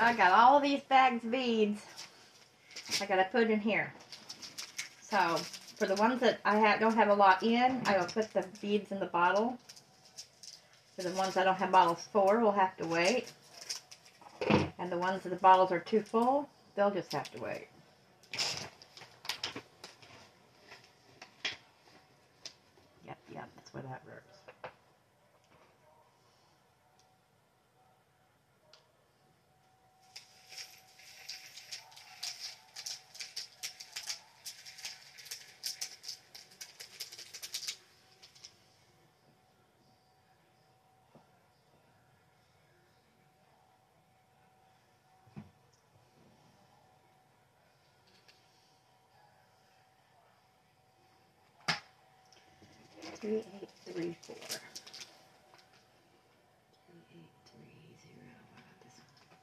I got all these bags of beads I gotta put in here. So for the ones that I have, don't have a lot in, I will put the beads in the bottle. For the ones I don't have bottles for, we'll have to wait. And the ones that the bottles are too full, they'll just have to wait. Yep, yep, that's where that works. Three eight three four. Three eight three zero. What about this one?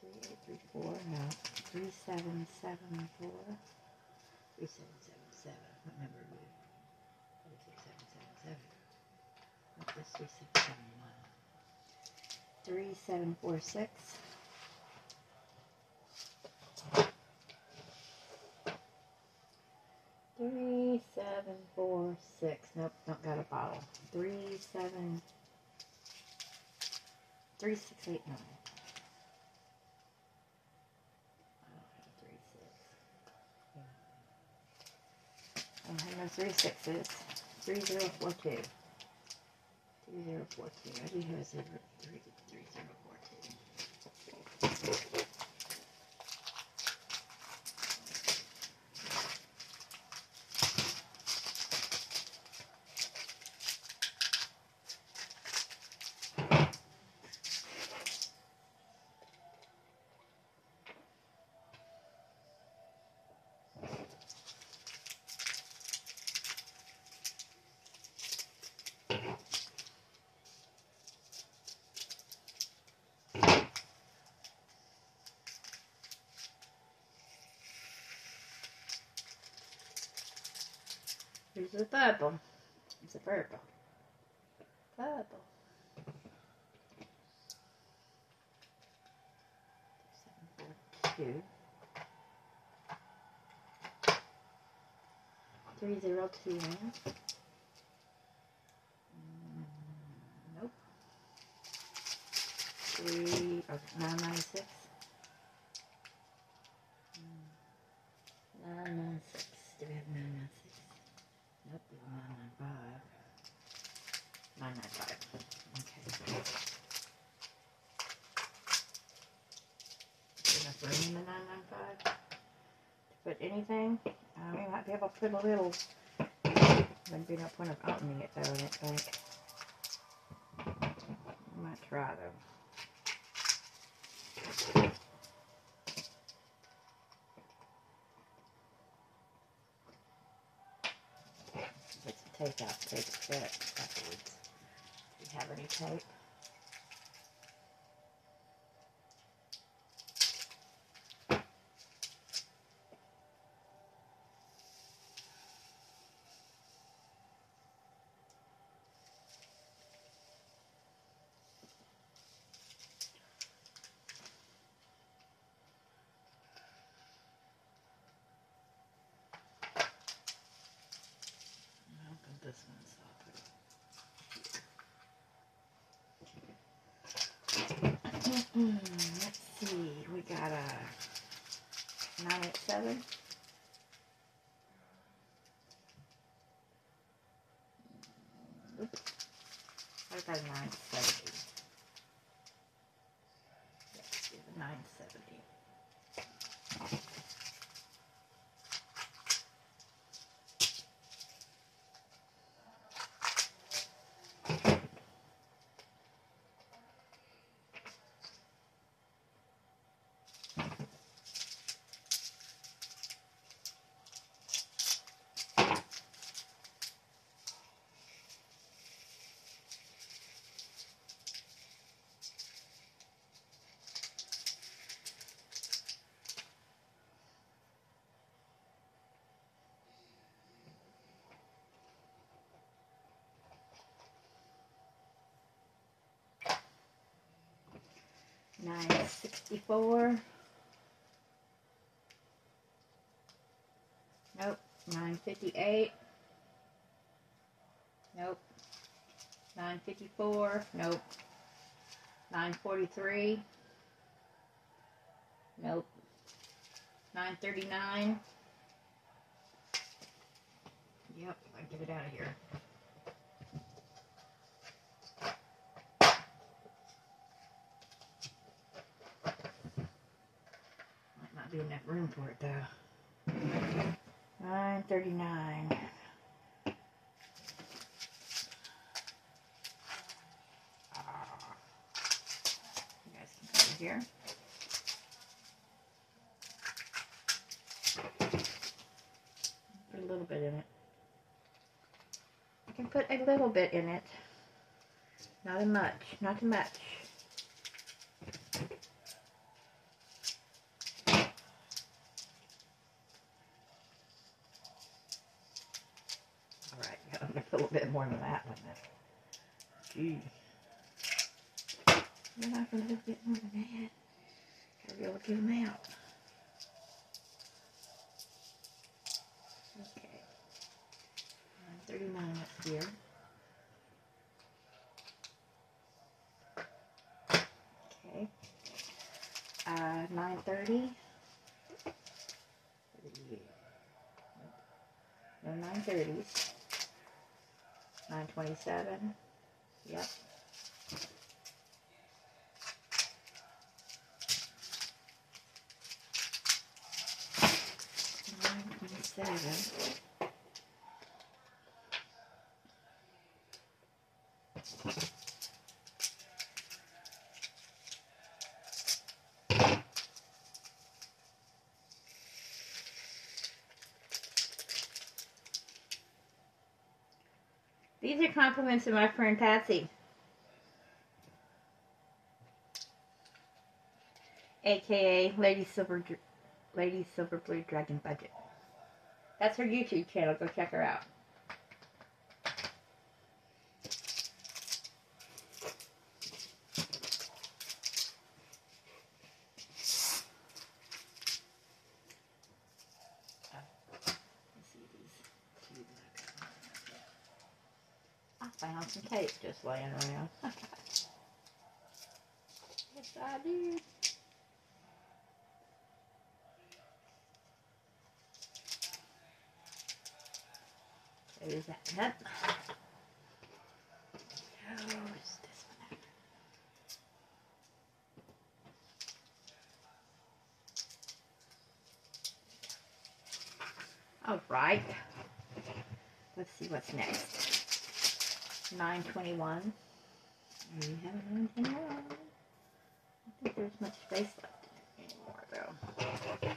Three eight three four. No. Three seven seven four. Three seven seven seven. What number would it? What is it? Seven seven seven. What's this? Three six seven one. Three seven four six. Three, seven, four, six. Nope, don't got a bottle. Three, seven, three, six, eight, nine. I don't have three, six. I don't have no three sixes. Three zero four two. Three zero four two. I do have a zero, three, three zero four two. Here's the purple. It's a purple. Purple. Seven, four, two. Three zero two one. Mm, Nope. Three or nine nine six. Mm, Nine nine six. Do we have nine nine six? Nope, nine nine five. Nine nine five. Okay. Enough room in the nine nine five to put anything. Uh, we might be able to put a little. There'd be no point of opening it though. I don't think. I might try though. Tape out take it fit afterwards. Do you have any tape? I'll put this one so I'll put it- Mm, let's see, we got a nine eight seven. 64. Nope. 958. Nope. 954. Nope. 943. Nope. 939. Yep, I get it out of here. Enough room for it though. Nine thirty-nine. Ah. You guys can over here. Put a little bit in it. I can put a little bit in it. Not a much, not too much. All right, yeah, I'm gonna put a little bit more than that wouldn't it? Gee. You're not gonna get more than that. Gotta be able to get them out. Okay. 39 up here. Okay. Uh, 930. No 930s. 927. Yep. Nine twenty-seven. These are compliments of my friend Patsy. AKA Lady Silver Lady Silver Blue Dragon Budget. That's her YouTube channel. Go check her out. Let's see these two that I got. I found some tape just laying around. yes, I did. There's that nut. Oh, this one? All right. Let's see what's next. 921. We have a 921. I don't think there's much space left in it anymore, though.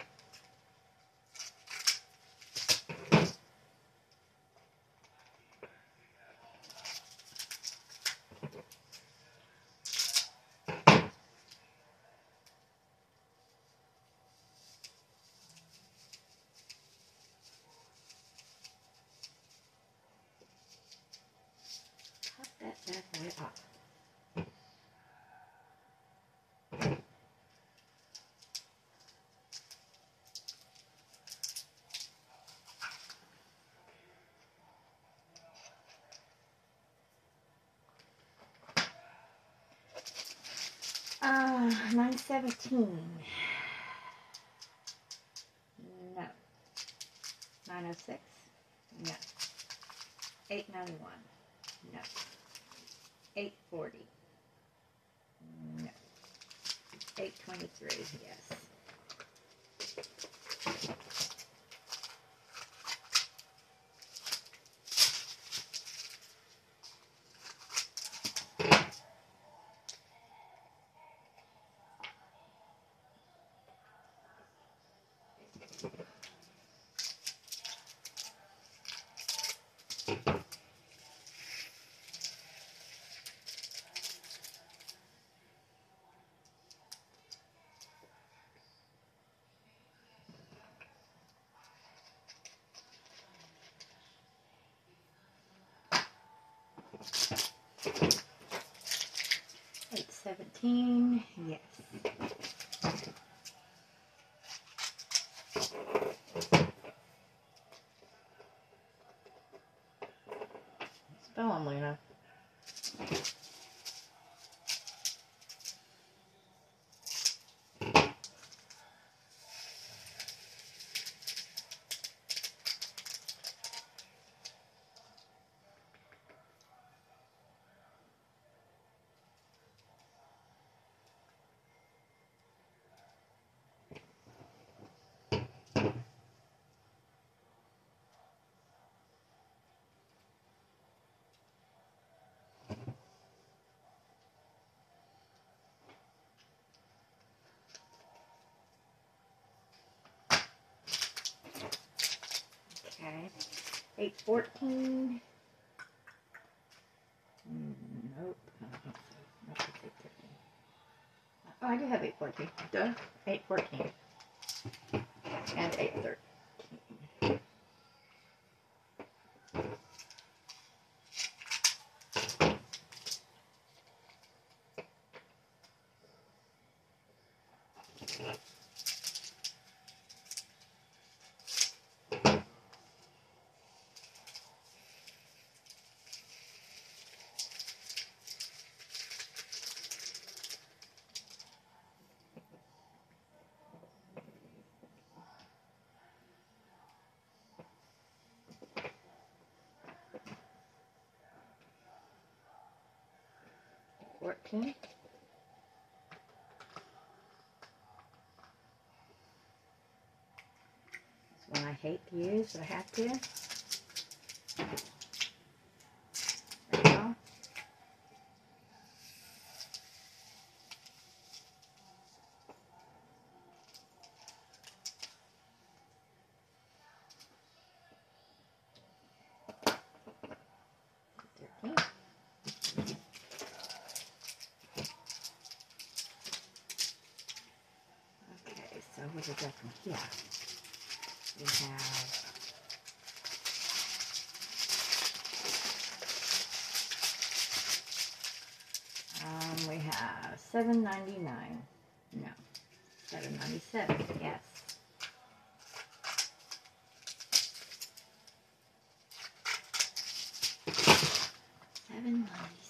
Cut that bad boy off. Uh, 917. No. 906. No. 891. No. 840. No. 823, yes. Yes. 814. Nope. Oh, I do have 814. Duh. 814. And 813. 14. That's why I hate to use, but I have to. what we got from here? We have um, we have 7.99. No, 7.97. Yes. Seven ninety.